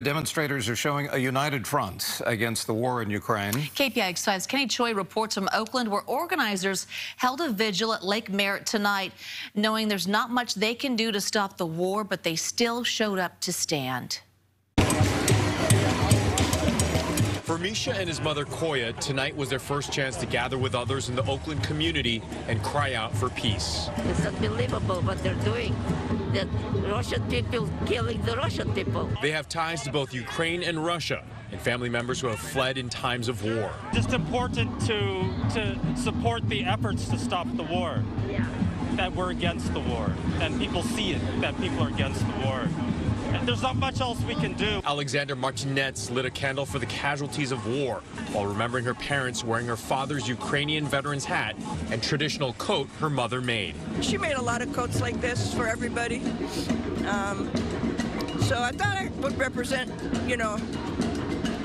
Demonstrators are showing a united front against the war in Ukraine. KPIX 5's Kenny Choi reports from Oakland, where organizers held a vigil at Lake Merritt tonight, knowing there's not much they can do to stop the war, but they still showed up to stand. For Misha and his mother Koya, tonight was their first chance to gather with others in the Oakland community and cry out for peace. It's unbelievable what they're doing. The Russian people killing the Russian people. They have ties to both Ukraine and Russia and family members who have fled in times of war. Just important to to support the efforts to stop the war. Yeah. That we're against the war, and people see it that people are against the war. And there's not much else we can do. Alexander Martinets lit a candle for the casualties of war while remembering her parents wearing her father's Ukrainian veteran's hat and traditional coat her mother made. She made a lot of coats like this for everybody. Um, so I thought I would represent, you know,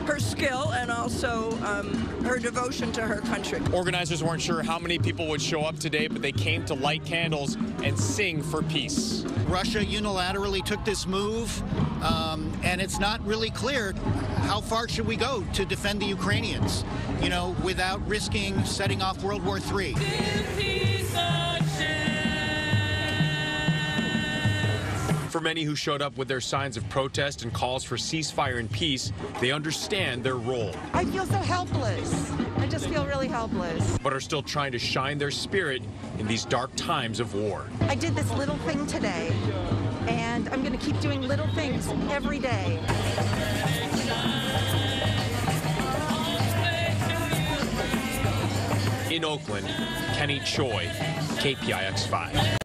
her skill and also um, her devotion to her country. Organizers weren't sure how many people would show up today, but they came to light candles and sing for peace. Russia unilaterally took this move, um, and it's not really clear how far should we go to defend the Ukrainians, you know, without risking setting off World War III. For many who showed up with their signs of protest and calls for ceasefire and peace, they understand their role. I feel so helpless. I just feel really helpless. But are still trying to shine their spirit in these dark times of war. I did this little thing today, and I'm going to keep doing little things every day. In Oakland, Kenny Choi, KPIX 5.